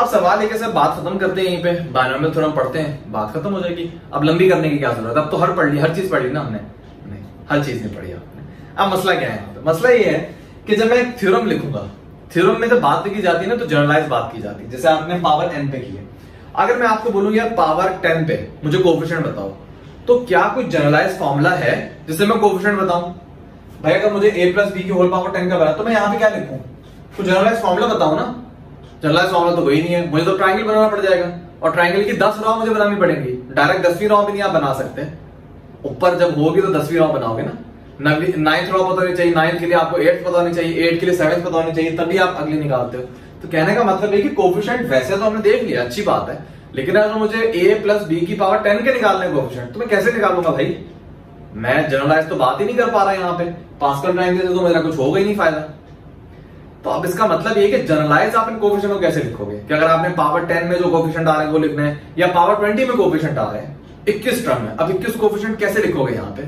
अब सवाल है कि सर, बात खत्म करते हैं यहीं पे? बायनोमियल थ्योरम पढ़ते हैं। बात खत्म हो जाएगी। अब लंबी करने की क्या ज़रूरत है? अब तो हर पढ़ ली, हर चीज़ पढ़ ली ना हमने। नहीं, हर चीज़ नहीं पढ़ी आपने। अब मसला क्या है मसला ये है कि जब मैं थ्योरम लिखूँगा थ्योरम में जब बात की जाती है ना तो जनरलाइज बात की जाती है। जैसे आपने पावर एन पे की है अगर मैं आपको बोलूँ, यार पावर टेन पे, मुझे कोफिशिएंट बताओ। तो क्या कोई जनरलाइज फॉर्मूला है जिससे मैं कोफिशिएंट बताऊँ? भाई, अगर मुझे ए प्लस बी की होल पावर टेन का बना तो मैं यहाँ पे क्या लिखूं? तो जनरलाइज फॉर्मूला बताओ ना। जनरलाइज फॉर्मूला तो वही नहीं है। मुझे तो ट्राइंगल बनाना पड़ जाएगा। और ट्राइंगल की दस रॉ मुझे बनानी पड़ेगी। डायरेक्ट दसवीं रॉ भी नहीं आप बना सकते। ऊपर जब होगी तो दसवीं रॉ बनाओगे ना। नाइन्थ रॉ पता होनी चाहिए। नाइन्थ के लिए आपको एट्थ पता होनी चाहिए। एट के लिए सेवन्थ पता होनी चाहिए। तभी आप अगली निकालते हो। तो कहने का मतलब है कि कोफिशिएंट वैसे तो हमने देख लिया, अच्छी बात है। लेकिन अगर मुझे ए प्लस बी की पावर टेन के निकालने कोफिशिएंट तो मैं कैसे निकालूँगा भाई? मैं जनरलाइज तो बात ही नहीं कर पा रहा यहाँ पे। पास्कल ट्रायंगल से तो मेरा कुछ होगा ही नहीं फ़ायदा। तो अब इसका मतलब ये कि जनरलाइज आप इन कोफिशिएंट को कैसे लिखोगे? कि अगर आपने पावर टेन में जो कोफिशिएंट आ रहे हैं, वो लिखने हैं, या पावर ट्वेंटी में कोफिशिएंट आ रहे हैं, इक्कीस टर्म है। अब इक्कीस कोफिशिएंट कैसे लिखोगे यहाँ पे?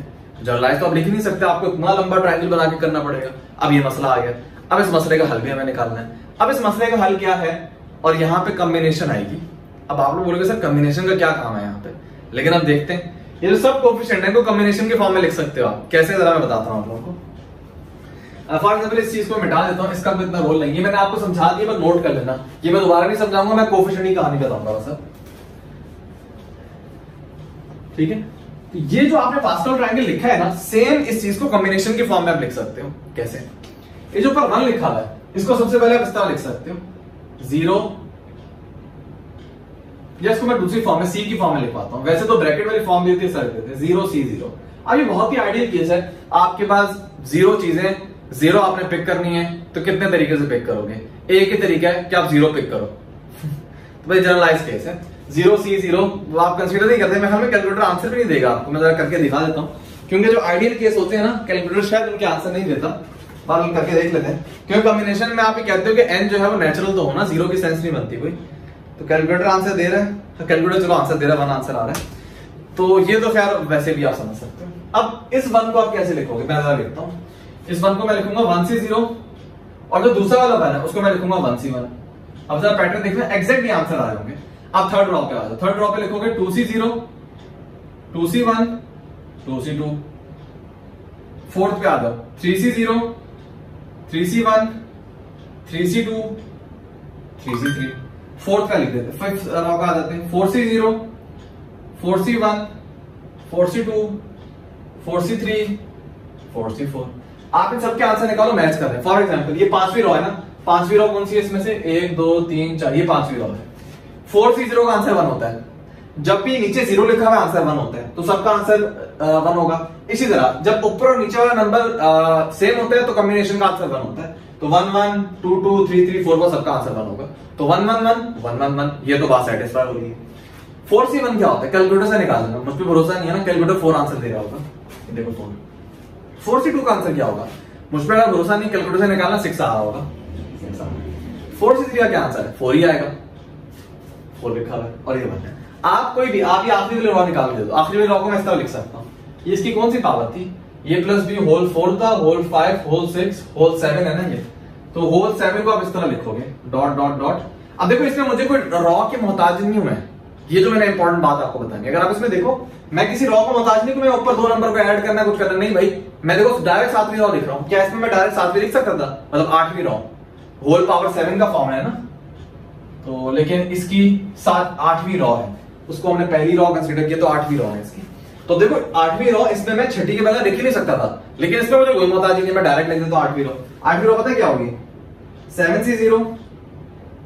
जनरलाइज तो आप लिख नहीं सकते, आपको इतना लंबा ट्राइंगल बना के करना पड़ेगा। अब ये मसला आ गया। अब इस मसले का हल भी हमें निकालना है। अब इस मसले का हल क्या है? और यहाँ पे कम्बिनेशन आएगी। अब आप लोग बोलोगे, सर कम्बिनेशन का क्या काम है यहाँ पे? लेकिन अब देखते हैं। ये जो सब कोफिशिएंट है कॉम्बिनेशन के फॉर्म में लिख सकते हो आप। कैसे जरा मैं बताता हूँ आप लोगों को। फॉर एग्ज़ाम्पल इस चीज़ को मिटा देता हूँ, इसका इतना रोल नहीं है। मैंने आपको समझा दिया नोट कर लेना। ये मैं दोबारा नहीं समझाऊँगा, मैं कोफिशिएंट की कहानी बताऊँगा बस ठीक है? तो ये जो आपने पास्कल ट्रायंगल लिखा है ना सेम इस चीज़ को कॉम्बिनेशन के फॉर्म में आप लिख सकते हो। कैसे? ये जो ऊपर वन लिखा है, इसको सबसे पहले आप इस तरह लिख सकते हो। ज़ीरो या इसको मैं दूसरी फॉर्म में सी की फॉर्म में लिखवाता हूँ। वैसे तो ब्रैकेट वाली फॉर्म होती है सर देते हैं। ज़ीरो सी ज़ीरो अब ये बहुत ही आइडियल केस है। आपके पास ज़ीरो चीज़ें ज़ीरो आपने पिक करनी है तो कितने तरीके से पिक करोगे? एक ही तरीका है कि आप ज़ीरो पिक करो। तो भाई जनरलाइज केस है। ज़ीरो सी ज़ीरो आप कंसीडर नहीं करते, मैं हमें कैलकुलेटर आंसर भी नहीं देगा आपको, मैं जरा करके दिखा देता हूँ। क्योंकि जो आइडियल केस होते हैं ना कैलकुलेटर शायद उनके आंसर नहीं देता। बाकी करके देख लेते हैं। क्योंकि कॉम्बिनेशन में आप ये कहते हो कि एन जो है वो नेचुरल तो होना ज़ीरो की सेंस नहीं बनती कोई। तो कैलकुलेटर आंसर दे रहा है। कैलकुलेटर तो चलो आंसर दे रहा है वन आंसर आ रहा है। तो ये तो खैर वैसे भी आप समझ सकते हो। अब इस वन को आप कैसे लिखोगे? मैं जरा लिखता हूँ। इस वन को मैं लिखूँगा वन सी ज़ीरो और जो दूसरा वाला वन है, उसको मैं लिखूँगा वन सी वन अब जरा पैटर्न देखना एग्जैक्टली आंसर आ होंगे. आप थर्ड रॉ पे आ जाओ. थर्ड रॉ पे लिखोगे two C zero two C one two C two fourth पे आ जाओ. Three C zero three C one three C two three C three fourth का लिख देते फिफ्थ रॉ का आ जाते हैं. Four C zero four C one four C two four C three four C four आप इन सबके आंसर निकालो मैच कर रहे हैं। फॉर एग्ज़ाम्पल ये पांचवी रॉ है ना? पांचवी रॉ कौन सी है इसमें से? एक, दो, तीन, चार, ये पांचवी रॉ है। फोर सी ज़ीरो का आंसर वन होता है। जब भी नीचे ज़ीरो लिखा हुआ आंसर वन होता है तो सबका आंसर वन होगा। इसी तरह, जब ऊपर और नीचे वाला नंबर सेम होता है तो कॉम्बिनेशन का आंसर वन होता है। तो one one two two three three four का सबका आंसर वन होगा। तो one one one one one one ये तो बात सेटिस्फाई हो रही है। फोर सी वन क्या होता है? कैलकुलेटर से निकाल देना मुझ पर भरोसा नहीं है ना? कैलकुलेटर फोर आंसर दे रहा होगा। देखो फोर फोर सी टू का आंसर क्या होगा? मुझ पर भरोसा नहीं कैलकुलेटर से निकालना सिक्स आ रहा होगा। फोर सी थ्री का क्या आंसर? है फोर ही आएगा। फोर लिखा हुआ और ये है आप कोई भी, आप ये आखिरी वाली रॉ निकाल दे दो। आखिरी वाली रॉ को मैं इस तरह लिख सकता हूँ। ये इसकी कौन सी पावर थी? ये प्लस बी होल फोर था whole five whole six whole seven है ना ये? तो होल सेवन को आप इस तरह लिखोगे। डॉट डॉट डॉट अब देखो, इसमें मुझे कोई रॉ के मोहताज नहीं हूँ। मैं ये जो मैंने इंपॉर्टेंट बात आपको बतानी अगर आप इसमें देखो, मैं किसी रॉ को मोहताज नहीं मैं ऊपर दो नंबर को ऐड करना, कुछ करना, नहीं भाई। मैं देखो, डायरेक्ट सातवीं रॉ लिख रहा हूँ। क्या इसमें मैं डायरेक्ट सातवीं लिख सकता था? मतलब आठवीं रॉ होल पावर सेवन का फॉर्म है ना? तो लेकिन इसकी सात आठवीं रॉ है। उसको हमने पहली रॉ कंसीडर किया तो आठवीं रॉ है इसकी। तो देखो, आठवीं रॉ इसमें मैं छठी के पहले लिख ही नहीं सकता था। लेकिन इसमें मुझे कोई मोहताज नहीं मैं डायरेक्ट लिख देता हूँ आठवीं रॉ आठवीं रॉ पता क्या होगी? Seven C zero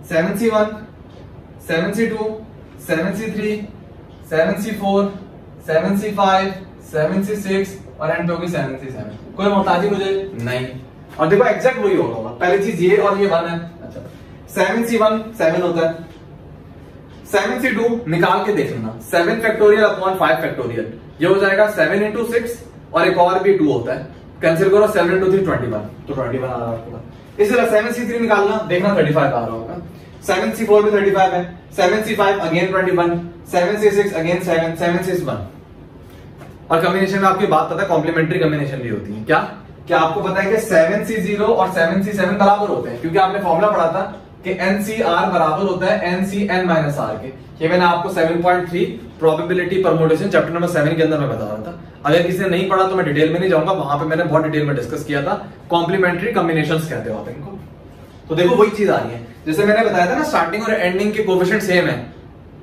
seven C one seven C two seven C three seven C four seven C five seven C six और एंड पे होगी सेवन सी सेवन कोई मोहताजी मुझे? नहीं। और देखो एग्जैक्ट वही होगा पहली चीज़ ये और ये वन है। सेवन सी वन सेवन होता है। सेवन सी टू निकाल के देख लेना। Seven factorial upon five factorial ये हो जाएगा सेवन इंटू सिक्स और एक और भी टू होता है। कैंसिल करो seven into three twenty one तो ट्वेंटी वन आ रहा है आपको इसी तरह सेवन सी थ्री निकालना, देखना थर्टी फाइव आ रहा होगा। सेवन सी फोर भी थर्टी फाइव है। Seven C five again twenty one seven C six again seven seven C one और कॉम्बिनेशन में आपकी बात पता है कॉम्प्लीमेंट्री कॉम्बिनेशन भी होती है। क्या? क्या आपको पता है कि सेवन सी ज़ीरो और सेवन सी सेवन बराबर होते हैं? क्योंकि आपने फॉर्मुला पढ़ा था कि एनसीआर बराबर होता है एनसीएन माइनस आर के। ये मैंने आपको 7.3 probability permutation chapter number seven के अंदर मैं बता रहा था। अगर किसी ने नहीं पढ़ा तो मैं डिटेल में नहीं जाऊँगा, वहाँ पे मैंने बहुत डिटेल में डिस्कस किया था। कॉम्प्लीमेंट्री कॉम्बिनेशन कहते हो आप इनको। तो देखो, वही चीज़ आ रही है। जैसे मैंने बताया था ना स्टार्टिंग और एंडिंग के कोफिशिएंट सेम है।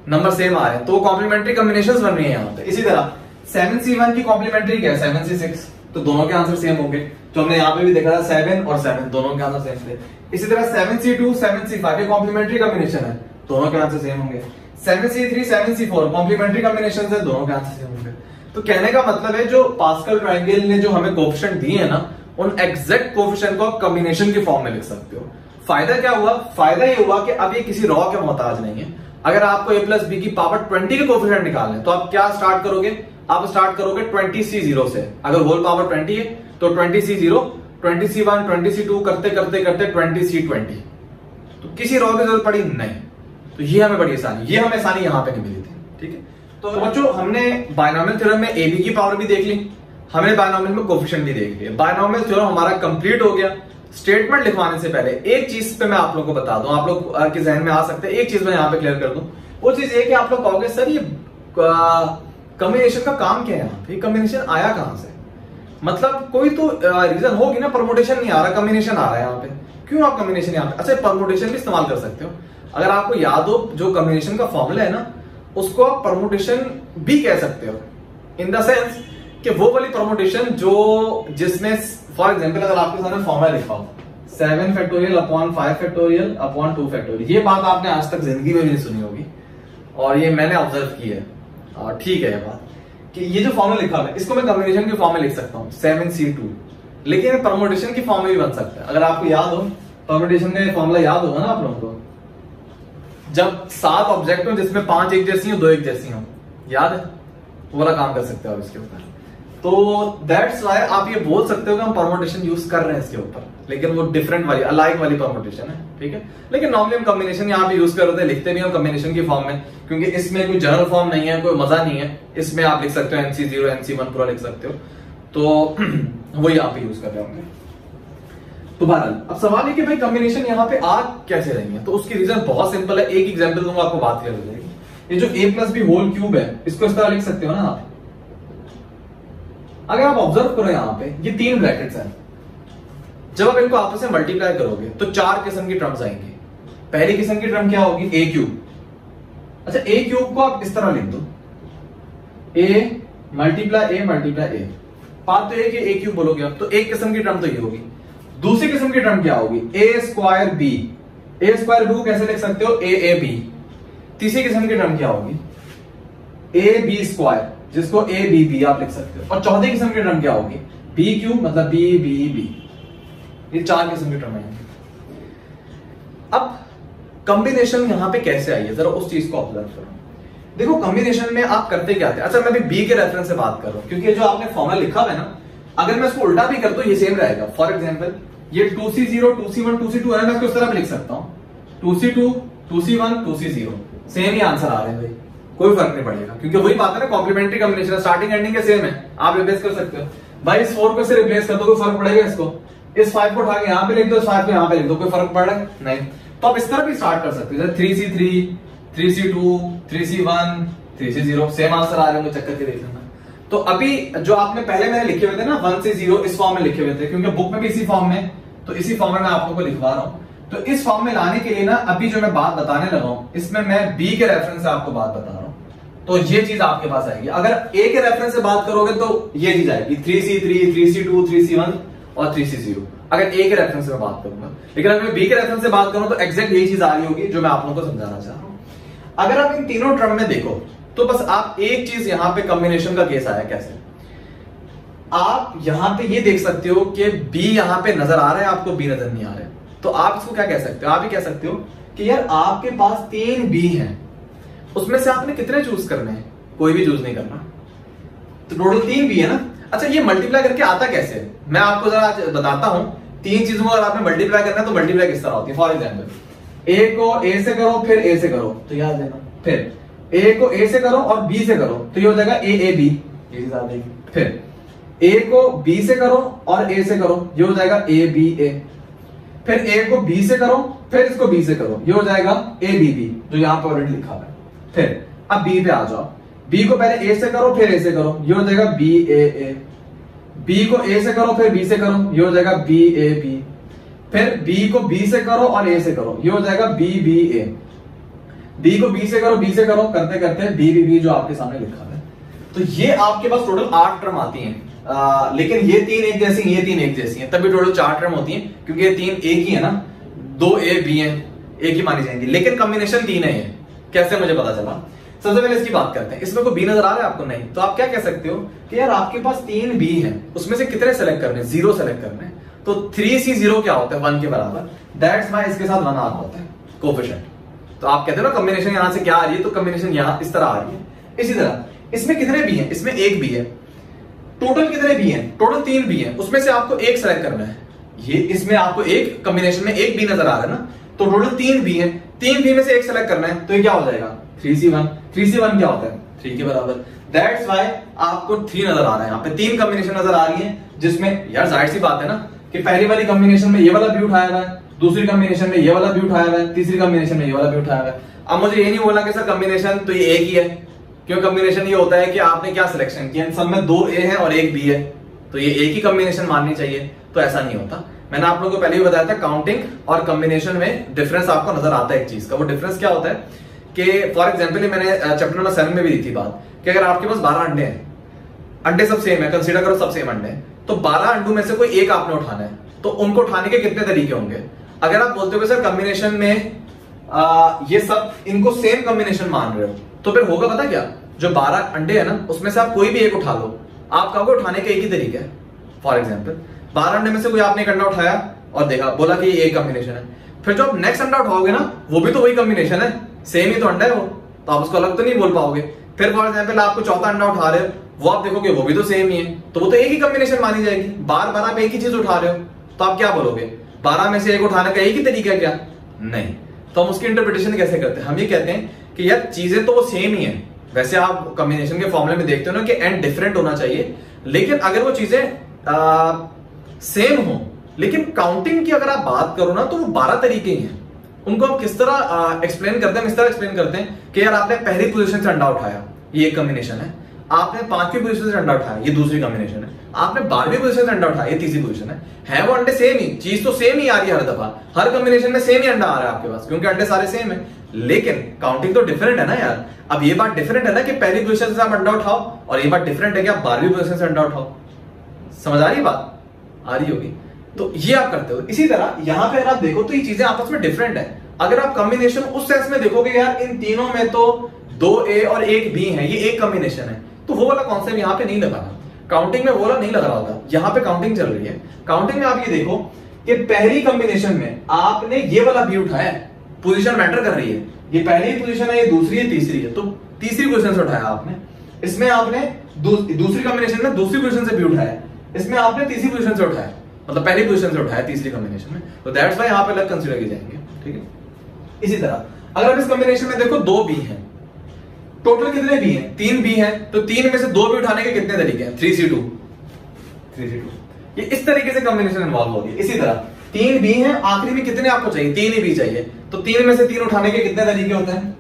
नंबर सेम आ रहे हैं। तो कॉम्प्लीमेंट्री कॉम्बिनेशन बन रही है यहाँ पे। इसी तरह सेवन सी वन की कॉम्प्लीमेंट्री क्या है? Seven C six. तो दोनों के आंसर सेम होंगे। तो हमने यहाँ पे भी देखा था सेवन और सेवन दोनों के आंसर सेम थे। इसी तरह seven C two, seven C five complementary combination है। दोनों के आंसर सेम होंगे। Seven C three, seven C four complementary combination है, दोनों के आंसर सेम होंगे। तो कहने का मतलब है, जो पास्कल ट्राइंगल ने जो हमें कोफिशिएंट दिए है ना, उन एग्जैक्ट कोफिशिएंट को आप कॉम्बिनेशन के फॉर्म में लिख सकते हो। फ़ायदा क्या हुआ? फ़ायदा ये हुआ कि अब ये किसी रॉ के मोहताज नहीं है। अगर आपको ए प्लस बी की पावर ट्वेंटी के कोफिशिएंट निकालने तो आप क्या स्टार्ट करोगे? आप स्टार्ट करोगे ट्वेंटी सी ज़ीरो से। अगर होल पावर ट्वेंटी है तो twenty C zero twenty C one twenty C two करते करते करते ट्वेंटी सी ट्वेंटी तो किसी रॉ की ज़रूरत पड़ी? नहीं। तो ये हमें बड़ी आसानी ये हमें आसानी यहाँ पे नहीं मिली थी। ठीक है? तो बच्चों हमने बायनॉमियल थ्योरम में ए बी की पावर भी देख ली। हमने बायनॉमियल में कोफिशिएंट भी देख लिया बायनॉमियल थ्योरम हमारा कंप्लीट हो गया। स्टेटमेंट लिखवाने से पहले एक चीज़ पे मैं आप लोगों को बता दूँ। आप लोग के जहन में आ सकते हैं। एक चीज़ मैं यहाँ पे क्लियर कर दूँ। वो चीज़ ये कि आप लोग कहोगे सर ये कम्बिनेशन का काम क्या है यहाँ कम्बिनेशन आया कहाँ से? मतलब कोई तो रीजन होगी ना परमोटेशन नहीं आ रहा कम्बिनेशन आ रहा है यहाँ पे। क्यों आप कम्बिनेशन यहाँ पे? अच्छा परमोटेशन भी इस्तेमाल कर सकते हो। अगर आपको याद हो, जो कम्बिनेशन का फॉर्मूला है ना, उसको आप परमोटेशन भी कह सकते हो। इन द सेंस कि वो वाली परमोटेशन जो, जिसमें फॉर एग्ज़ाम्पल अगर आपके सामने फॉर्मूला लिखा हो। Seven factorial upon five factorial upon two factorial ये बात आपने आज तक ज़िंदगी में भी नहीं सुनी होगी। और ये मैंने ऑब्ज़र्व की है। ठीक है ये बात। कि ये जो फॉर्मूला लिखा है, इसको मैं कम्बिनेशन के फॉर्म में लिख सकता हूँ सेवन सी टू लेकिन परमोटेशन की फॉर्म में भी बन सकता है। अगर आपको याद हो परमोटेशन का फॉर्मूला याद होगा ना आप लोगों को? जब सात ऑब्जेक्ट हो, जिसमें पाँच एक जैसी हो, दो एक जैसी हो। याद है? वो वाला काम कर सकते हो इसके ऊपर। तो दैट्स वाई आप ये बोल सकते हो कि हम परमोटेशन यूज़ कर रहे हैं इसके ऊपर। लेकिन वो डिफरेंट वाली अलाइक वाली परमोटेशन है, ठीक है? लेकिन नॉर्मली हम कॉम्बिनेशन यहाँ पे यूज़ कर रहे थे, लिखते भी हम कॉम्बिनेशन की फॉर्म में, क्योंकि इसमें कोई जनरल फॉर्म नहीं है, कोई मज़ा नहीं है। इसमें आप लिख सकते हो एनसी ज़ीरो एनसी वन पूरा लिख सकते हो। तो वही आप यूज़ कर रहे होंगे। तो बहरहाल, अब सवाल है कि भाई कॉम्बिनेशन यहाँ पे आ कैसे रही है? तो उसकी रीजन बहुत सिंपल है, एक एग्ज़ाम्पल दूँगा, आपको बात कर हो जाएगी। ये जो A plus B whole cube है, इसको इस तरह लिख सकते हो ना आप? अगर आप ऑब्ज़र्व करो यहाँ पे, ये तीन ब्रैकेट्स हैं। जब आप इनको आपस में मल्टीप्लाई करोगे तो चार किस्म की टर्म्स आएँगे। पहली किस्म की ट्रम क्या होगी? ए क्यूब अच्छा ए क्यूब को आप इस तरह लिख दो। ए मल्टीप्लाई ए मल्टीप्लाई ए बात तो कि ए क्यूब बोलोगे आप तो एक किस्म की ट्रम तो ये होगी। दूसरी किस्म की ट्रम क्या होगी? A square B A square B कैसे लिख सकते हो? ए ए बी तीसरी किस्म की ट्रम क्या होगी? ए बी स्क्वायर जिसको ए बी बी आप लिख सकते हो। और चौथी किस्म की ट्रम क्या होगी? बी क्यूब मतलब बी बी बी ये चार किस्म की टर्म है। अब कॉम्बिनेशन यहाँ पे कैसे आई है? जरा उस चीज़ को ऑब्ज़र्व करो। देखो कॉम्बिनेशन में आप करते क्या थे? अच्छा मैं भी बी के रेफरेंस से बात कर रहा हूँ, क्योंकि जो आपने फॉर्मुला लिखा हुआ है ना, अगर मैं इसको उल्टा भी कर दू, ये सेम रहेगा। फॉर एग्ज़ाम्पल ये two C zero two C one two C two है, मैं इस तरह लिख सकता हूँ। Two C two two C one two C zero same ही आंसर आ रहे हैं भाई। कोई फ़र्क नहीं पड़ेगा, क्योंकि वही बात है ना कॉम्प्लीमेंट्री कॉम्बिनेशन स्टार्टिंग एंडिंग के सेम है। आप रिप्लेस कर सकते हो। भाई इस फोर को से रिप्लेस कर दो, कोई फ़र्क पड़ेगा इसको? इस फाइव को उठा के यहाँ पे लिख दो, इस फाइव को यहाँ पे लिख दो, कोई फ़र्क पड़ रहा है? नहीं। तो आप इस तरह भी स्टार्ट कर सकते हो। Three C three three C two three C one three C zero same answer आ रहे होंगे, चक्कर के देख लेना। तो अभी जो आपने पहले मैंने लिखे हुए थे ना वन से ज़ीरो इस फॉर्म में लिखे हुए थे, क्योंकि बुक में भी इसी फॉर्म में तो इसी फॉर्म में मैं आप लोगों को लिखवा रहा हूँ। तो इस फॉर्म में लाने के लिए ना, अभी जो मैं बात बताने लगा हूँ, इसमें मैं बी के रेफरेंस से आपको बात बता रहा हूँ। तो ये चीज़ आपके पास आएगी। अगर ए के रेफरेंस से बात करोगे तो ये चीज़ आएगी। Three C three three C two three C one और थ्री सी ज़ीरो अगर ए के रेफरेंस से बात करूँगा। लेकिन अगर मैं बी के रेफरेंस से बात करूँ तो एक्जैक्ट यही चीज़ आ रही होगी जो मैं आप लोगों को समझाना चाह रहा हूँ। अगर आप इन तीनों टर्म में देखो तो बस आप एक चीज़ यहाँ पे कॉम्बिनेशन का केस आया कैसे? आप यहाँ पे ये देख सकते हो कि बी यहाँ पे नज़र आ रहा है, आपको बी नज़र नहीं आ रहा है। तो आप इसको क्या कह सकते हो? आप ही कह सकते हो कि यार आपके पास तीन बी हैं। उसमें से आपने कितने चूज़ करने हैं? कोई भी चूज़ नहीं करना। तो टोटल तीन बी है ना? अच्छा ये मल्टीप्लाई करके आता कैसे? मैं आपको जरा आज बताता हूँ। तीन चीज़ों को अगर आपने मल्टीप्लाई करना है तो मल्टीप्लाई किस तरह होती है? फॉर एग्ज़ाम्पल ए को ए से करो फिर ए से करो। तो याद देना फिर ए को ए से करो और बी से करो। तो ये हो जाएगा ए ए बी ये चीज़ आ जाएगी फिर ए को बी से करो और ए से करो। ये हो जाएगा ए बी ए फिर ए को बी से करो फिर इसको बी से करो। ये हो जाएगा ए बी बी जो यहाँ पर ऑलरेडी लिखा है। फिर अब बी पे आ जाओ। बी को पहले ए से करो फिर ए से करो ये हो जाएगा बी ए ए बी को ए से करो फिर बी से करो ये हो जाएगा बी ए बी फिर बी को बी से करो और ए से करो ये हो जाएगा बी बी ए बी को बी से करो बी से करो करते करते बी बी बी जो आपके सामने लिखा है। तो ये आपके पास टोटल आठ टर्म आती हैं। आ, लेकिन ये तीन एक जैसी ये तीन एक जैसी हैं। तभी टोटल चार टर्म होती हैं क्योंकि ये तीन एक ही है ना। दो ए बी है एक ही मानी जाएँगी। लेकिन कॉम्बिनेशन तीन है कैसे मुझे पता चला? सबसे पहले इसकी बात करते हैं। इसमें कोई बी नज़र आ रहा है आपको? नहीं। तो आप क्या कह सकते हो कि यार आपके पास तीन बी है। उसमें से कितने सेलेक्ट करने ज़ीरो सेलेक्ट करने तो थ्री सी ज़ीरो क्या होता है? वन के बराबर। दैट्स वाई इसके साथ वन आ रहा होता है। कोफिशिएंट तो आप कहते हो ना कॉम्बिनेशन यहाँ से क्या आ रही है? तो कॉम्बिनेशन यहाँ इस तरह आ रही है। इसी तरह। इसमें कितने बी हैं? इसमें एक बी है। टोटल कितने बी हैं? टोटल तीन बी हैं। उसमें से आपको एक सेलेक्ट करना है। ये इसमें आपको एक कॉम्बिनेशन में एक बी नज़र आ रहा है ना। तो टोटल तीन बी है। तीन बी में से एक सेलेक्ट करना है तो ये क्या हो जाएगा? Three C one three C one क्या होता है? थ्री के बराबर। दैट्स वाई आपको थ्री नज़र आ रहा है। यहाँ पे तीन कॉम्बिनेशन नज़र आ रही है, जिसमें, यार, ज़ाहिर सी बात है ना, कि पहली वाली कॉम्बिनेशन में ये वाला भी उठाया हुआ है, दूसरी कॉम्बिनेशन में ये वाला भी उठाया हुआ है, तीसरी कॉम्बिनेशन में ये वाला भी उठाया हुआ है। अब मुझे ये नहीं बोलना कि सर कॉम्बिनेशन तो ये एक ही है, क्यों कॉम्बिनेशन ये होता है कि आपने क्या सिलेक्शन किया? सब में दो ए है और एक बी है तो ये एक ही कॉम्बिनेशन माननी चाहिए तो ऐसा नहीं होता। मैंने आप लोगों को पहले भी बताया था काउंटिंग और कॉम्बिनेशन में डिफरेंस आपको नज़र आता है एक चीज़ का। वो डिफरेंस क्या होता है कि फॉर एग्ज़ाम्पल मैंने चैप्टर नंबर सेवन में भी दी थी बात कि अगर आपके पास बारह अंडे हैं अंडे सब सेम है कंसीडर करो सब सेम अंडे तो बारह अंडों में से कोई एक आपने उठाना है तो उनको उठाने के कितने तरीके होंगे? अगर आप बोलते हो सर कॉम्बिनेशन में आ, ये सब इनको सेम कॉम्बिनेशन मान रहे हो तो फिर होगा पता क्या? जो बारह अंडे है ना उसमें से आप कोई भी एक उठा लो आप कहोगे उठाने का एक ही तरीका है। फॉर एग्ज़ाम्पल बारह अंडे में से कोई आपने एक अंडा उठाया? और देखा, बोला कि एक कॉम्बिनेशन है। फिर जो आप नेक्स्ट अंडा उठाओगे ना, वो भी तो वही कॉम्बिनेशन है। सेम ही तो अंडा है वो। तो आप उसको अलग तो नहीं बोल पाओगे। फिर फॉर एग्ज़ाम्पल आपको चौथा अंडा उठा रहे हो, वो आप देखोगे, वो भी तो सेम ही है। तो वो तो एक ही कॉम्बिनेशन मानी जाएगी। बार बार आप एक ही चीज़ उठा रहे हो। तो आप क्या बोलोगे? बारह में से एक उठाने का एक ही तरीका है क्या? नहीं। तो हम उसकी इंटरप्रिटेशन कैसे करते हैं? हम ये कहते हैं कि यार, चीज़ें तो वो सेम ही है। वैसे आप कॉम्बिनेशन के फॉर्मुले में देखते हो ना कि एंड डिफरेंट होना चाहिए। लेकिन अगर वो चीज़ें सेम हो, लेकिन काउंटिंग की अगर आप बात करो ना तो वो बारह तरीके ही हैं। उनको हम किस तरह एक्सप्लेन करते हैं इस तरह एक्सप्लेन करते हैं कि यार आपने पहली पोजीशन से अंडा उठाया, ये कॉम्बिनेशन है। आपने पांचवी पोजीशन से अंडा उठाया, ये दूसरी कॉम्बिनेशन है। आपने बारहवीं पोजीशन से अंडा उठाया, ये तीसरी पोजीशन है। है वो अंडे सेम ही, चीज़ तो सेम ही आ रही है हर दफ़ा। हर कॉम्बिनेशन में सेम ही अंडा आ रहा है आपके पास, क्योंकि अंडे सारे सेम है। लेकिन काउंटिंग तो डिफरेंट है ना यार। अब ये बात डिफरेंट है ना कि पहली पोजीशन से आप अंडा उठाओ, और ये बात डिफरेंट है कि आप बारहवीं पोजीशन से अंडा उठाओ। समझ आ रही बात? आ रही होगी। तो ये आप करते हो। इसी तरह यहाँ पे अगर आप देखो तो ये चीज़ें आपस में डिफरेंट है। अगर आप कॉम्बिनेशन उस सेंस में देखोगे, यार, इन तीनों में तो दो ए और एक बी है, ये एक कॉम्बिनेशन है तो वो वाला कॉन्सेप्ट यहाँ पे नहीं लगाना काउंटिंग में वो वाला नहीं लग रहा होता यहाँ पे काउंटिंग चल रही है। काउंटिंग में आप ये देखो कि पहली कॉम्बिनेशन में आपने ये वाला बी उठाया पोजिशन मैटर कर रही है। ये पहली पोजिशन है, ये दूसरी है, तीसरी है। तो तीसरी पोजीशन से उठाया आपने। इसमें आपने दूसरी कॉम्बिनेशन में दूसरी पोजीशन से बी उठाया इसमें आपने तीसरी पोजीशन से उठाया। मतलब पहली पोजीशन से उठाया, तीसरी कॉम्बिनेशन में। तो दैट्स वाई यहाँ पे अलग कंसीडर किए जाएँगे, ठीक है? इसी तरह, अगर आप इस कॉम्बिनेशन में देखो, दो बी हैं। टोटल कितने बी हैं? तीन बी हैं। तो तीन में से दो बी उठाने के कितने तरीके हैं? Three C two three C two ये इस तरीके से कॉम्बिनेशन इन्वॉल्व होगी। इसी तरह, तीन बी हैं, आखिरी में कितने आपको चाहिए? तीन ही बी चाहिए। तो तीन में से तीन उठाने के कितने तरीके होते हैं?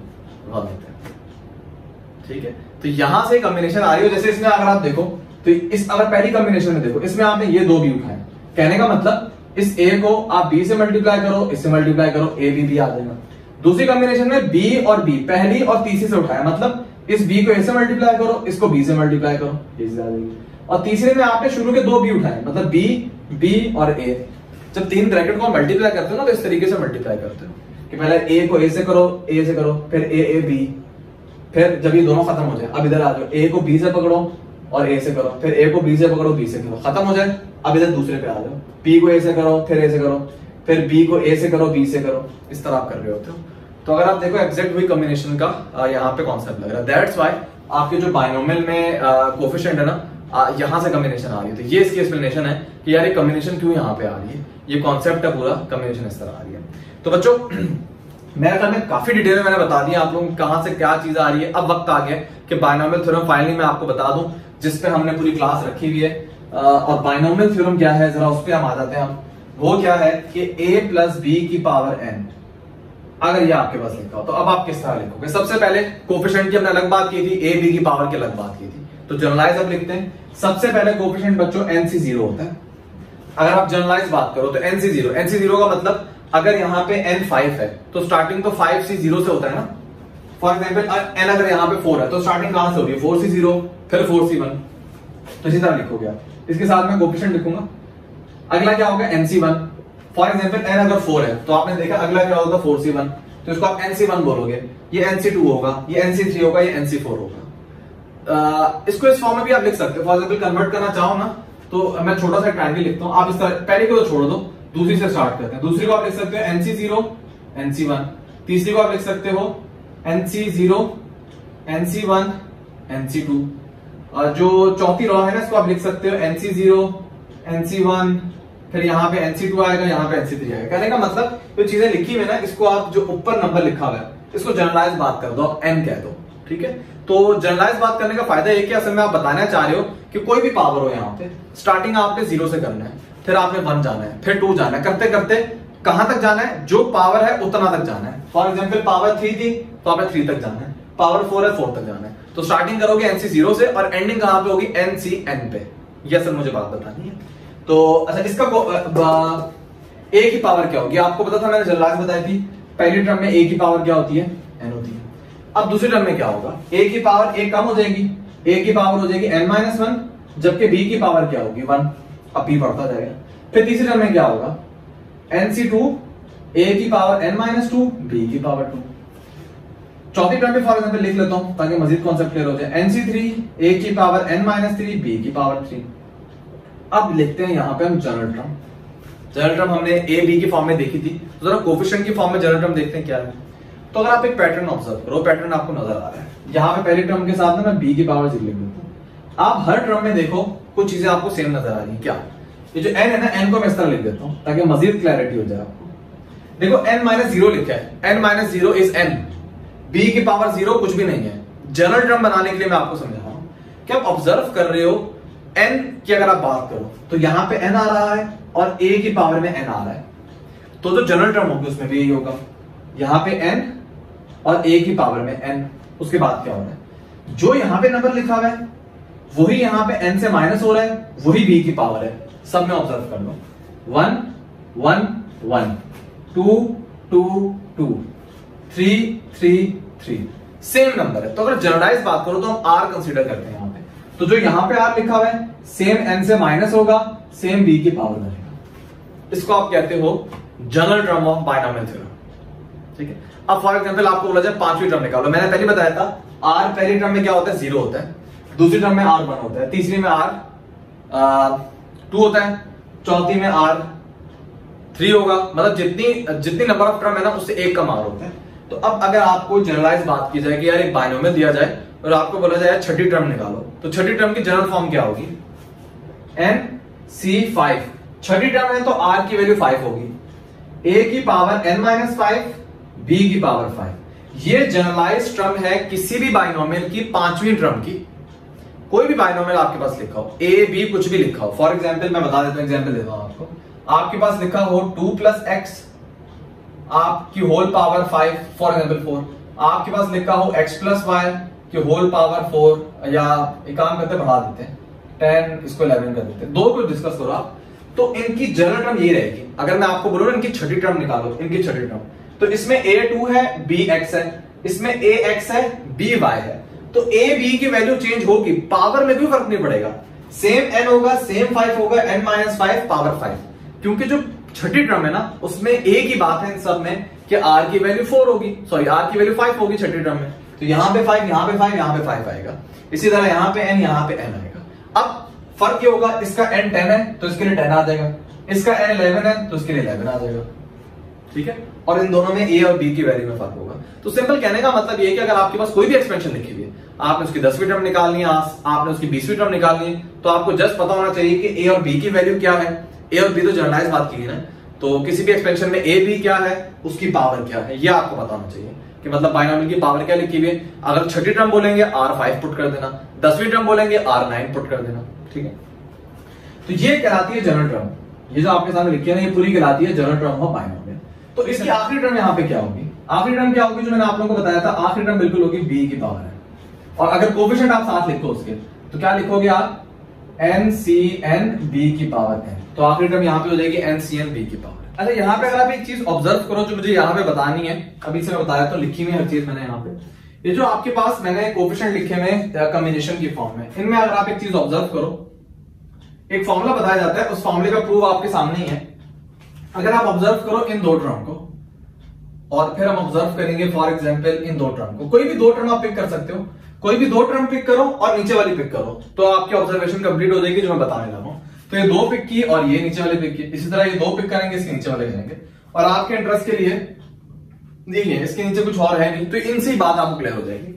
ठीक है? तो यहाँ से कॉम्बिनेशन आ रही हो, जैसे इसमें अगर आप देखो तो इस अगर पहली कॉम्बिनेशन में देखो, इसमें आपने ये दो बी उठाए कहने का मतलब इस ए को आप बी से मल्टीप्लाई करो, इससे मल्टीप्लाई करो ए बी बी आ जाएगा। दूसरी कॉम्बिनेशन में बी और बी पहली और तीसरी से उठाया। मतलब इस बी को ए से मल्टीप्लाई करो, इसको बी से मल्टीप्लाई करो आ जाएगी। और तीसरे में आपने शुरू के दो बी उठाए मतलब बी बी और ए जब तीन ब्रैकेट को मल्टीप्लाई करते हो ना तो इस तरीके से मल्टीप्लाई करते हो। कि पहले ए को ए से करो ए से करो, फिर ए ए बी फिर जब ये दोनों खत्म हो जाए, अब इधर आ जाओ ए को बी से पकड़ो और ए से करो, फिर ए को बी से पकड़ो बी से करो। खत्म हो जाए। अब इधर दूसरे पे आ जाओ। पी को ए से करो, फिर ए से करो। फिर बी को ए से करो बी से करो। इस तरह आप कर रहे होते हो। तो अगर आप देखो एग्जैक्ट वही कॉम्बिनेशन का यहाँ पे कॉन्सेप्ट लग रहा है। दैट्स वाई आपके जो बाइनोमियल में कोफिशिएंट है ना यहाँ से कॉम्बिनेशन आ रही है। तो ये इसकी एक्सप्लेनेशन है कि यार ये कॉम्बिनेशन क्यों यहाँ पे आ रही है? ये कॉन्सेप्ट है पूरा कॉम्बिनेशन इस तरह आ रही है। तो बच्चों, मेरे ख्याल में काफ़ी डिटेल में मैंने बता दिया आप लोगों को, कहाँ से क्या चीज़ आ रही है। अब वक्त आ गया कि बाइनोमियल थ्योरम फाइनली मैं आपको बता दूँ। जिस पे हमने पूरी क्लास रखी हुई है। और बाइनोमियल थ्योरम क्या है? जरा उस पर हम आ जाते हैं। हम वो क्या है कि a प्लस बी की पावर n अगर ये आपके पास लिखा हो तो अब आप किस तरह लिखोगे? सबसे पहले कोफिशिएंट की हमने अलग बात की थी ए बी की पावर की अलग बात की थी। तो जनरलाइज अब लिखते हैं। सबसे पहले कोफिशिएंट बच्चों एनसी ज़ीरो होता है। अगर आप जनरलाइज बात करो तो एनसी ज़ीरो एनसी ज़ीरो का मतलब अगर यहाँ पे एन फाइव है तो स्टार्टिंग तो फाइव सी ज़ीरो से होता है ना? फॉर एग्ज़ाम्पल एन अगर यहाँ पे फोर है तो स्टार्टिंग कहाँ से होगी? फोर सी ज़ीरो फिर फोर सी वन तो इसी तरह लिखोगे इसके साथ में कोफिशिएंट लिखूँगा। अगला क्या होगा? N C one for example n अगर फोर है तो आपने देखा अगला क्या होगा? फोर सी वन तो इसको आप एनसी वन बोलोगे। ये एनसी टू होगा ये एनसी थ्री होगा ये एनसी फोर होगा। आ, इसको इस फॉर्म में भी आप लिख सकते हो। फॉर एग्ज़ाम्पल कन्वर्ट करना चाहो ना तो मैं छोटा सा ट्रायंगल लिखता हूँ। आप इस तरह पहले को तो छोड़ दो। दूसरी से स्टार्ट करते हैं। दूसरी को आप लिख सकते हो एनसी ज़ीरो एनसी वन तीसरी को आप लिख सकते हो n C zero n C one n C two जो चौथी रॉ है ना, इसको आप लिख सकते हो एनसी ज़ीरो एनसी वन फिर यहाँ पे एनसी टू आएगा, यहाँ पे एनसी थ्री आएगा। कहने का मतलब जो चीज़ें लिखी हुई ना, इसको आप जो ऊपर नंबर लिखा हुआ है, इसको जनरलाइज बात कर दो एन कह दो, ठीक है? तो जनरलाइज बात करने का फ़ायदा ये कि असल में आप बताना चाह रहे हो कि कोई भी पावर हो यहाँ पे स्टार्टिंग आपने ज़ीरो से करना है, फिर आपने वन जाना है, फिर टू जाना है करते करते कहाँ तक जाना है? जो पावर है, उतना तक जाना है। फॉर एग्ज़ाम्पल पावर थ्री थी तो आपने थ्री तक जाना है। पावर फोर है फोर तक जाना है। तो स्टार्टिंग करोगे एनसी ज़ीरो से, और एंडिंग कहाँ पे होगी? एनसी एन पे। यह सर मुझे बात बतानी है। तो अच्छा इसका ए की पावर क्या होगी? आपको पता था, मैंने जल्लाज बताई थी। पहली टर्म में ए की पावर क्या होती है? एन होती है। अब दूसरी टर्म में क्या होगा? ए की पावर एक कम हो जाएगी। ए की पावर हो जाएगी एन माइनस वन जबकि बी की पावर क्या होगी? वन अब बी बढ़ता जाएगा। फिर तीसरी टर्म में क्या होगा? एनसी टू ए की power n minus two b की पावर टू चौथी टर्म में फॉर एग्ज़ाम्पल लिख लेता हूँ ताकि मजीद कॉन्सेप्ट क्लियर हो जाए। एनसी थ्री ए की power n minus three b की पावर थ्री अब लिखते हैं यहाँ पे हम जनरल टर्म जनरल टर्म हमने ए बी की फॉर्म में देखी थी। तो जरा कोफिशिएंट की फॉर्म में जनरल टर्म देखते हैं क्या है। तो अगर आप एक पैटर्न ऑब्ज़र्व करो पैटर्न आपको नज़र आ रहा है। यहाँ पे पहले टर्म के साथ ना मैं बी की पावर ज़ीरो लिख देता हूँ। आप हर टर्म में देखो, कुछ चीज़ें आपको सेम नज़र आ रही क्या? ये जो एन है ना एन को मैं इस तरह लिख देता हूँ, ताकि मजीद क्लैरिटी हो जाए देखो एन माइनस ज़ीरो लिखा है। N minus zero is n b की पावर ज़ीरो कुछ भी नहीं है। जनरल टर्म बनाने के लिए मैं आपको समझा रहा हूँ। कि आप ऑब्ज़र्व कर रहे हो? एन की अगर आप बात करो तो यहाँ पे एन आ रहा है और ए की पावर में एन आ रहा है। तो जो जनरल टर्म होगी, उसमें भी यही होगा। यहाँ पे एन और ए की पावर में एन उसके बाद क्या हो रहा है? जो यहाँ पे नंबर लिखा हुआ है, वही यहाँ पे एन से माइनस हो रहा है, वही बी की पावर है। सब में ऑब्ज़र्व कर लो. One one one two two two three three three same number है. तो अगर जनरलाइज बात करो तो हम आर कंसिडर करते हैं यहाँ पे. तो जो यहाँ पे आर लिखा हुआ है सेम एन से माइनस होगा सेम बी की पावर रहेगा. इसको आप कहते हो general term of binomial theorem ठीक है? अब फॉर एग्ज़ाम्पल आपको बोला जाए पांचवी टर्म निकालो. मैंने पहले बताया था आर पहली टर्म में क्या होता है? ज़ीरो होता है. दूसरी टर्म में आर वन होता है. तीसरी में आर टू होता है, चौथी में आर थ्री होगा। मतलब जितनी जितनी नंबर ऑफ़ टर्म है ना, उससे एक कम आर होता है। तो अब अगर आपको जनरलाइज बात की जाए कि यार एक बायनोमियल दिया जाए, और आपको बोला जाए छठी टर्म निकालो। तो छठी टर्म की जनरल फॉर्म क्या होगी? एन सी फाइव छठी टर्म है तो आर की वैल्यू फाइव होगी। ए की power n minus five b की पावर फाइव ये जनरलाइज टर्म है किसी भी बाइनोमियल की, पांचवी टर्म की। कोई भी बाइनोमियल आपके पास लिखा हो ए बी कुछ भी लिखा हो फॉर एग्ज़ाम्पल मैं बता देता हूँ एग्ज़ाम्पल देता हूँ आपको। आपके पास लिखा हो टू प्लस एक्स आपकी whole power five for example four आपके पास लिखा हो एक्स प्लस वाई की होल पावर फोर या एक काम करते बढ़ा देते हैं। टेन इसको इलेवन कर देते हैं। दो को डिस्कस करो आप। तो इनकी जनरल टर्म ये रहेगी। अगर मैं आपको बोलूँ इनकी छठी टर्म निकालो, इनकी छठी टर्म तो इसमें ए टू है बी एक्स है। इसमें ए एक्स है बी वाई है। तो ए बी की वैल्यू चेंज होगी। पावर में भी फ़र्क नहीं पड़ेगा। सेम एन होगा सेम फाइव होगा n minus five power five क्योंकि जो छठी टर्म है ना, उसमें ए की बात है इन सब में कि आर की वैल्यू फोर होगी। सॉरी आर की वैल्यू फाइव होगी छठी टर्म में। तो यहाँ पे फाइव यहाँ पे फाइव यहाँ पे फाइव आएगा। इसी तरह यहाँ पे एन यहाँ पे एन आएगा। अब फ़र्क ये होगा, इसका एन टेन है तो इसके लिए टेन आ जाएगा। इसका एन इलेवन है तो इसके लिए इलेवन आ जाएगा। ठीक है? और इन दोनों में ए और बी की वैल्यू में फ़र्क होगा। तो सिंपल कहने का मतलब ये कि अगर आपके पास कोई भी एक्सपेंशन लिखी हुई है आपने उसकी दसवीं टर्म निकालनी है आपने उसकी बीसवीं टर्म निकालनी है तो आपको जस्ट पता होना चाहिए कि ए और बी की वैल्यू क्या है। ए और बी तो जर्नलाइज बात की है ना। तो किसी भी एक्सपेंशन में ए बी क्या है, उसकी पावर क्या है, ये आपको पता होना चाहिए कि मतलब बाइनोमियल की पावर क्या लिखी हुई है। अगर छठी टर्म बोलेंगे आर फाइव पुट कर देना। दसवीं टर्म बोलेंगे आर नाइन पुट कर देना। ठीक है? तो ये कहलाती है जनरल टर्म ये जो आपके सामने लिखी है ना, ये पूरी कहलाती है जनरल टर्म ऑफ़ बाइनोमियल तो इसकी आखिरी टर्म यहाँ पे क्या होगी? आखिरी टर्म क्या होगी जो मैंने आप लोगों को बताया था? आखिरी टर्म बिल्कुल होगी बी की पावर है। और अगर कोफिशिएंट आप साथ लिखो उसके तो क्या लिखोगे आप? एन सी एन बी की पावर एन तो आखिरी टर्म यहाँ पे हो जाएगी एन सी एन बी की पावर अच्छा यहाँ पे अगर आप एक चीज़ ऑब्ज़र्व करो जो मुझे यहाँ पे बतानी है, अभी से मैं बताया तो लिखी हुई हर चीज़ मैंने यहाँ पे। ये जो आपके पास मैंने कोफिशिएंट लिखे हुए कम्बिनेशन की फॉर्म में। इनमें अगर आप एक चीज़ ऑब्ज़र्व करो, एक फॉर्मूला बताया जाता है, उस फॉर्मूले का प्रूफ आपके सामने ही है। अगर आप ऑब्ज़र्व करो इन दो टर्म को, और फिर हम ऑब्ज़र्व करेंगे फॉर एग्ज़ाम्पल इन दो टर्म को। कोई भी दो टर्म आप पिक कर सकते हो। कोई भी दो टर्म पिक करो और नीचे वाली पिक करो तो आपकी ऑब्जर्वेशन कंप्लीट हो जाएगी जो मैं बताने लगा हूँ। तो ये दो पिक की और ये नीचे वाले पिक की इसी तरह ये दो पिक करेंगे इसके नीचे वाले करेंगे। और आपके इंटरेस्ट के लिए देखिए इसके नीचे कुछ और है नहीं तो इनसे ही बात आपको क्लियर हो जाएगी।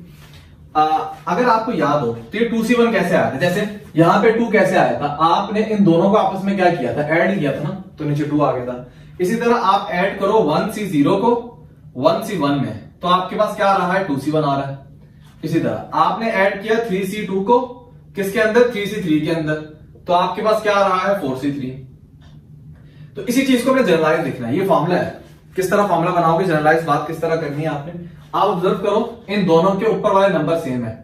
आ, अगर आपको याद हो तो ये टू सी वन कैसे आया था? जैसे यहाँ पे टू कैसे आया था? आपने इन दोनों को आपस में क्या किया था? ऐड किया था ना तो नीचे टू आ गया था। इसी तरह आप ऐड करो वन सी ज़ीरो को वन सी वन में। तो आपके पास क्या आ रहा है? टू सी वन आ रहा है। इसी तरह। आपने ऐड किया थ्री सी टू को, किसके अंदर? थ्री सी थ्री के अंदर। तो आपके पास क्या आ रहा है? फोर सी थ्री तो इसी चीज़ को अपने जनरलाइज लिखना है। ये फॉर्मुला है। किस तरह फॉर्मुला बनाओगे? जनरलाइज बात किस तरह करनी है आपने? आप ऑब्ज़र्व करो, इन दोनों के ऊपर वाले नंबर सेम है।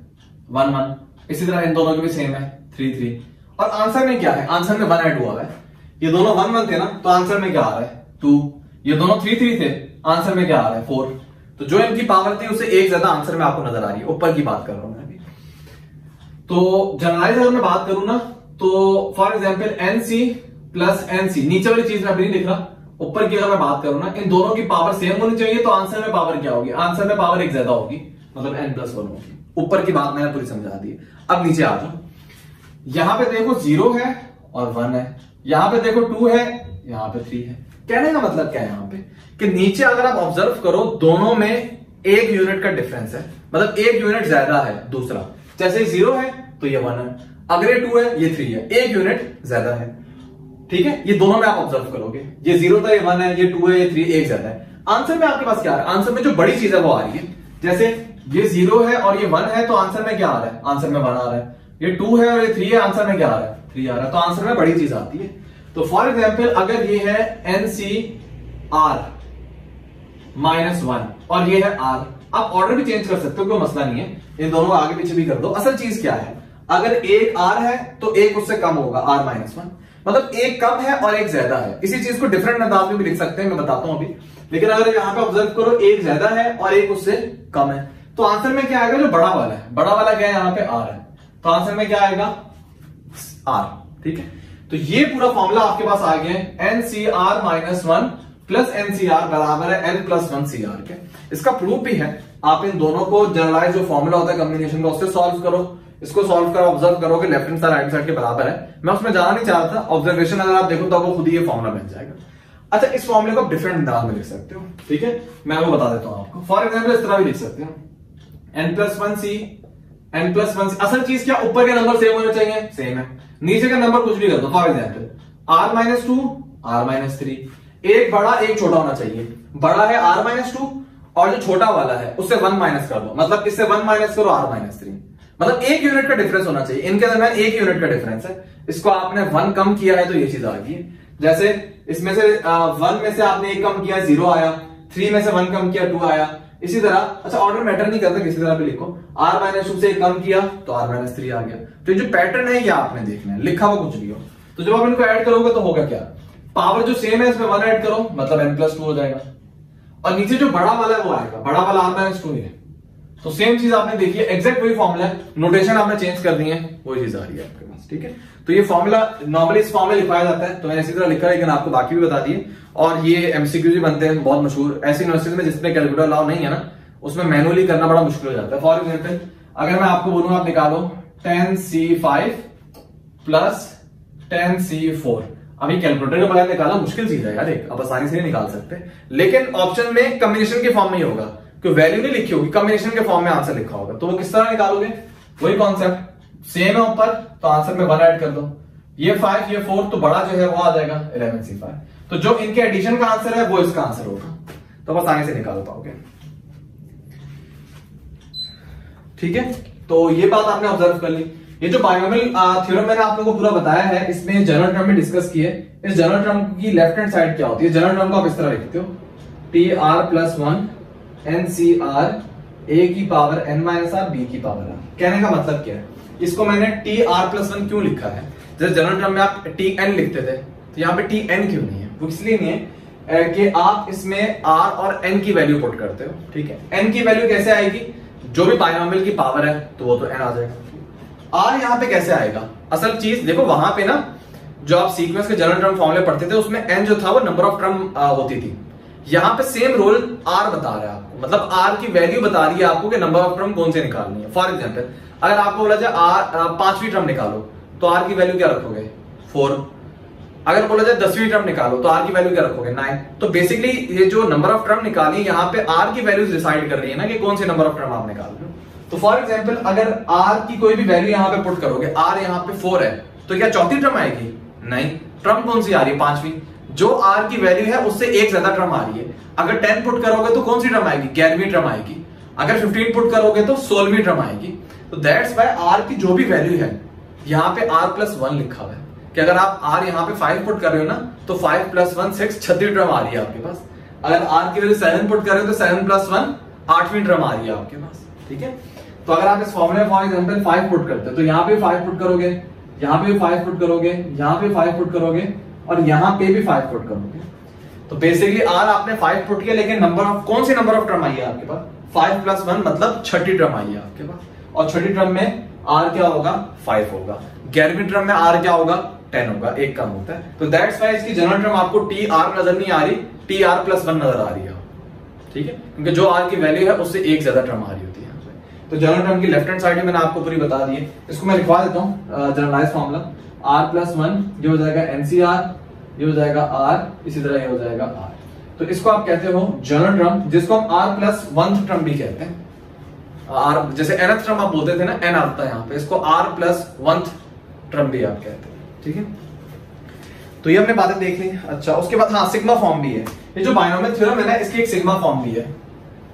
वन वन इसी तरह इन दोनों के भी सेम है। थ्री थ्री और आंसर में क्या है? आंसर में वन एड हुआ है। ये दोनों वन वन थे ना तो आंसर में क्या आ रहा है? टू ये दोनों थ्री थ्री थे। आंसर में क्या आ रहा है? फोर तो जो इनकी पावर थी, उससे एक ज़्यादा आंसर में आपको नज़र आ रही है। ऊपर की बात कर रहा हूँ मैं अभी। तो जनरलाइज अगर मैं बात करूँ ना तो for example n C plus n C नीचे वाली चीज़ में अभी नहीं लिख रहा। ऊपर की अगर मैं बात करूँ ना, इन दोनों की पावर सेम होनी चाहिए तो आंसर में पावर क्या होगी? आंसर में पावर एक ज़्यादा होगी मतलब एन प्लस वन होगी। ऊपर की बात मैंने पूरी समझा दी। अब नीचे आ जाओ यहाँ पे देखो ज़ीरो है और वन है। यहाँ पे देखो टू है, यहाँ पे थ्री है। कहने का मतलब क्या है यहाँ पे? कि नीचे अगर आप ऑब्ज़र्व करो, दोनों में एक यूनिट का डिफरेंस है। मतलब एक यूनिट ज़्यादा है, दूसरा। जैसे ज़ीरो है तो ये वन है। अगर ये टू है, ये थ्री है। एक यूनिट ज़्यादा है। ठीक है? ये दोनों में आप ऑब्ज़र्व करोगे। ये ज़ीरो था, ये वन है, ये टू है, ये थ्री एक ज़्यादा है। आंसर में आपके पास क्या है? आंसर में जो बड़ी चीज़ है, वो आ रही है। जैसे ये ज़ीरो है और ये वन है तो आंसर में क्या आ रहा है? आंसर में वन आ रहा है। ये टू है और ये थ्री है आंसर में क्या आ रहा है? थ्री आ रहा है। तो आंसर में बड़ी चीज़ आती है। तो फॉर एग्ज़ाम्पल अगर ये है n C r minus one और ये है आर आप ऑर्डर भी चेंज कर सकते हो, कोई मसला नहीं है। इन दोनों आगे पीछे भी कर दो असल चीज़ क्या है? अगर एक आर है तो एक उससे कम होगा आर माइनस वन मतलब एक कम है और एक ज़्यादा है। इसी चीज़ को डिफरेंट अंदाज में भी लिख सकते हैं, मैं बताता हूँ अभी। लेकिन अगर यहाँ पे ऑब्ज़र्व करो, एक ज़्यादा है और एक उससे कम है। तो आंसर में क्या आएगा? जो बड़ा वाला है। बड़ा वाला क्या है? यहाँ पे आर है। तो आंसर में क्या आएगा? आर ठीक है? तो ये पूरा फॉर्मूला आपके पास आ गया n C r minus one plus n C r बराबर है n plus one C r के। इसका प्रूफ भी है। आप इन दोनों को जनरलाइज जो फॉर्मूला होता है कॉम्बिनेशन का, उससे सॉल्व करो। इसको सॉल्व करो ऑब्ज़र्व करोगे left hand side right side के बराबर है। मैं उसमें जाना नहीं चाहता ऑब्जर्वेशन अगर आप देखो तो आपको खुद ही ये फॉर्मुला बन जाएगा। अच्छा इस फॉर्मुले को डिफरेंट अंदाज में लिख सकते हो। ठीक है? मैं वो बता देता हूँ आपको। फॉर एग्ज़ाम्पल इस तरह भी लिख सकते हो। N plus one C n plus one C असल चीज़ क्या? ऊपर के नंबर सेम होने चाहिए। सेम है। नीचे का नंबर कुछ भी कर दो for example r minus two r minus three एक बड़ा, एक छोटा होना चाहिए। बड़ा है आर माइनस टू और जो छोटा वाला है, उससे वन माइनस कर दो। मतलब इससे वन माइनस करो आर माइनस थ्री मतलब एक यूनिट का डिफरेंस होना चाहिए। इनके दरमियान एक यूनिट का डिफरेंस है। इसको आपने वन कम किया है तो ये चीज़ आ गई जैसे इसमें से वन में से आपने एक कम किया ज़ीरो आया। थ्री में से वन कम किया टू आया। इसी तरह अच्छा ऑर्डर मैटर नहीं करता, किसी तरह भी लिखो। आर माइनस टू से कम किया तो आर माइनस थ्री आ गया। तो जो पैटर्न है, ये आपने देखना है। लिखा हुआ कुछ भी हो। तो जब आप इनको ऐड करोगे तो होगा क्या? पावर जो सेम है, इसमें वन ऐड करो मतलब एन प्लस टू हो जाएगा। और नीचे जो बड़ा वाला है, वो आएगा। बड़ा वाला आर माइनस टू है तो सेम चीज़ आपने देखी है एग्जैक्ट वही फॉर्मुला है। नोटेशन आपने चेंज कर दी है, वही चीज़ आ रही है आपके पास, ठीक है? तो ये फॉर्मुला नॉर्मली इस फॉर्म में लिखवाया जाता है। तो मैंने इसी तरह लिखा, लेकिन आपको बाकी भी बता दिए। और ये एमसीक्यू भी बनते हैं, बहुत मशहूर। ऐसी यूनिवर्सिटी में जिसमें कैलकुलेटर अलाउ नहीं है ना, उसमें मैनुअली करना बड़ा मुश्किल हो जाता है। फॉर एग्ज़ाम्पल अगर मैं आपको बोलूँ, आप निकालो ten C five plus ten C four अभी कैलकुलेटर के बगैर निकालना मुश्किल चीज़ है यार एक अब आसानी से नहीं निकाल सकते। लेकिन ऑप्शन में कम्बिनेशन के फॉर्म में ही होगा। क्योंकि वैल्यू नहीं लिखी होगी कम्बिनेशन के फॉर्म में आंसर लिखा होगा। तो वो किस तरह निकालोगे? वही कॉन्सेप्ट सेम है ऊपर तो आंसर में वन ऐड कर दो। ये फाइव ये फोर तो बड़ा जो है वो आ जाएगा इलेवन सी फाइव तो जो इनके एडिशन का आंसर है, वो इसका आंसर होगा। तो बस आगे से निकाल पाओगे। ठीक है? तो ये बात आपने ऑब्ज़र्व कर ली। ये जो बायोमिल थ्योरम मैंने आप लोगों को पूरा बताया है, इसमें जनरल टर्म में डिस्कस किए इस जनरल टर्म की लेफ़्ट हैंड साइड क्या होती है? जनरल टर्म को आप इस तरह लिखते हो। T r plus one n C r a की power n minus r b की पावर आर कहने का मतलब क्या है? इसको मैंने टी आर प्लस वन क्यों लिखा है? जैसे जनरल टर्म में आप टी एन लिखते थे तो यहाँ पे टी एन क्यों नहीं है? वो इसलिए नहीं है? कि आप इसमें आर और एन की वैल्यू पुट करते हो, ठीक है? एन की वैल्यू कैसे आएगी? जो भी बायोमिल की पावर है तो वो तो एन आ जाएगा। आर यहाँ पे कैसे आएगा? असल चीज़, देखो वहाँ पे ना, जो आप सीक्वेंस के जनरल टर्म फॉर्मुले पढ़ते थे, उसमें एन जो था, वो नंबर ऑफ़ टर्म होती थी। यहाँ पे सेम रोल आर बता रहा है आपको। मतलब आर की वैल्यू बता रही है आपको कि नंबर ऑफ़ टर्म कौन से निकालनी है। फॉर एग्ज़ाम्पल अगर आपको बोला जाए आर पांचवी टर्म निकालो तो आर की वैल्यू क्या रखोगे? फोर अगर बोला जाए दसवीं टर्म निकालो तो आर की वैल्यू क्या रखोगे? नाइन तो बेसिकली ये जो नंबर ऑफ़ टर्म निकाली यहाँ पे आर की वैल्यू डिसाइड कर रही है ना कि कौन सी नंबर ऑफ़ टर्म आप निकाल तो फॉर एग्ज़ाम्पल अगर आर की कोई भी वैल्यू यहाँ पे पुट करोगे आर यहाँ पे फोर है तो क्या चौथी टर्म आएगी? नहीं टर्म कौन सी आ रही है? पांचवी. जो आर की वैल्यू है, उससे एक ज़्यादा टर्म आ रही है। अगर टेन पुट करोगे तो कौन सी टर्म आएगी? ग्यारहवीं टर्म आएगी। अगर फिफ्टीन पुट करोगे तो सोलहवीं टर्म आएगी। तो दैट्स वाई आर की जो भी वैल्यू है, यहाँ पे आर प्लस वन लिखा हुआ है। कि अगर आप आर यहाँ पे फाइव पुट कर रहे हो ना तो फाइव प्लस वन सिक्स छठी टर्म आ रही है आपके पास। अगर आर की वैल्यू सेवन पुट कर रहे हो तो सेवन प्लस वन आठवीं टर्म आ रही है आपके पास। ठीक है? तो अगर आप इस फॉर्मुले फॉर एग्ज़ाम्पल फाइव पुट करते हो तो यहाँ पे फाइव पुट करोगे, यहाँ पे फाइव पुट करोगे, यहाँ पे फाइव पुट करोगे और यहाँ पे भी फाइव पुट करोगे तो बेसिकली आर आपने फाइव पुट किया, लेकिन नंबर ऑफ़ कौन सी नंबर ऑफ़ टर्म आई है आपके पास? फाइव प्लस वन मतलब छठी टर्म आई है आपके पास। और छठी टर्म में आर क्या होगा? फाइव होगा। ग्यारहवीं टर्म में आर क्या होगा? टेन होगा। एक कम होता है। तो दैट्स वाई इसकी जनरल टर्म आपको टी आर नज़र नहीं आ रही टी आर प्लस वन नज़र आ रही है। ठीक है? क्योंकि जो आर की वैल्यू है, उससे एक ज़्यादा टर्म आ रही होती है। तो जनरल टर्म की लेफ़्ट हैंड साइड में मैंने आपको पूरी बता दी है। इसको मैं लिखवा देता हूँ generalise formula r plus one ये हो जाएगा एनसीआर ये हो जाएगा आर इसी तरह ये हो जाएगा आर तो इसको आप कहते हो जनरल टर्म जिसको हम आर प्लस वन टर्म भी कहते हैं। आर जैसे एनथ टर्म आप बोलते थे ना एन आता है यहाँ पे, इसको आर प्लस वन टर्म भी आप कहते हैं, ठीक है? तो ये हमने बातें देख ली अच्छा उसके बाद हाँ सिग्मा फॉर्म भी है। ये जो बायोनोमियल थ्योरम है ना, इसकी एक सिग्मा फॉर्म भी है।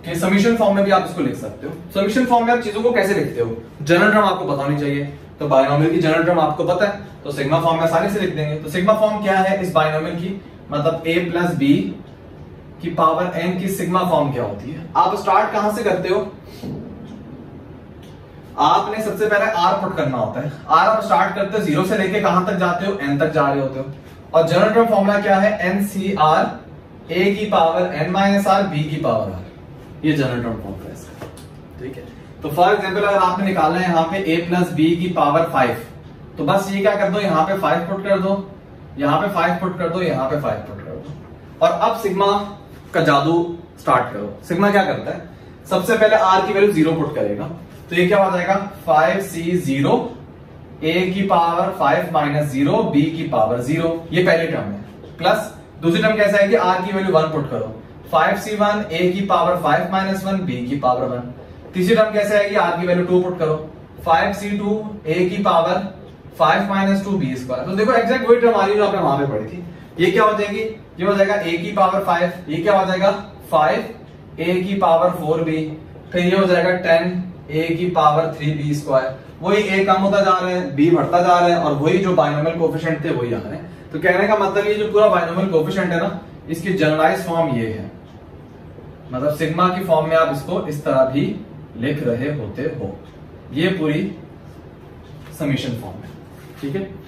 कि समीशन फॉर्म में भी आप इसको लिख सकते हो। समीशन फॉर्म में आप चीज़ों को कैसे लिखते हो? जनरल टर्म आपको पता होनी चाहिए। तो बायोनोमियल की जनरल टर्म आपको पता है तो सिग्मा फॉर्म में आसानी से लिख देंगे। तो सिग्मा फॉर्म क्या है इस बायोनोमियल की? मतलब ए प्लस बी की पावर एन की सिग्मा फॉर्म क्या होती है? आप स्टार्ट कहाँ से करते हो? आपने सबसे पहले आर पुट करना होता है। आर आप स्टार्ट करते हो ज़ीरो से लेके कहाँ तक जाते हो? एन तक जा रहे होते हो। और जनरल टर्म फॉर्मूला क्या है? एन सी आर ए की power n minus r b की पावर आर ये जनरल टर्म फॉर्मूला है। तो फॉर एग्ज़ाम्पल अगर आपने निकालना है यहाँ पे ए प्लस बी की पावर फाइव तो बस ये क्या कर दो, यहाँ पे फाइव पुट कर दो, यहाँ पे फाइव पुट कर दो, यहाँ पे फाइव पुट कर दो। और अब सिग्मा का जादू स्टार्ट करो। सिग्मा क्या करता है? सबसे पहले आर की वैल्यू ज़ीरो पुट करेगा। तो ये क्या हो जाएगा? फाइव सी ज़ीरो ए की power five minus zero b की पावर ज़ीरो ये पहली टर्म है। प्लस दूसरी टर्म कैसा है कि आर की वैल्यू वन पुट करो। फाइव सी वन ए की power five minus one b की पावर वन तीसरी टर्म कैसे आएगी? आर की वैल्यू टू पुट करो। फाइव सी टू ए की power five minus two b square तो देखो एक्जैक्ट वही टर्म आ रही जो आपने वहाँ पे पढ़ी थी। ये क्या हो जाएगी? ये हो जाएगा ए की पावर फाइव ये क्या हो जाएगा? फाइव ए की पावर फोर बी फिर ये हो जाएगा टेन ए की पावर थ्री बी स्क्वायर वही ए कम होता जा रहा है बी बढ़ता जा रहा है, और वही जो बाइनोमियल कोफिशिएंट थे वही आ रहे हैं। तो कहने का मतलब ये जो पूरा बाइनोमियल कोफिशिएंट है ना, इसकी जनरलाइज फॉर्म ये है। मतलब सिग्मा की फॉर्म में आप इसको इस तरह भी लिख रहे होते हो। ये पूरी समीशन फॉर्म है। ठीक है?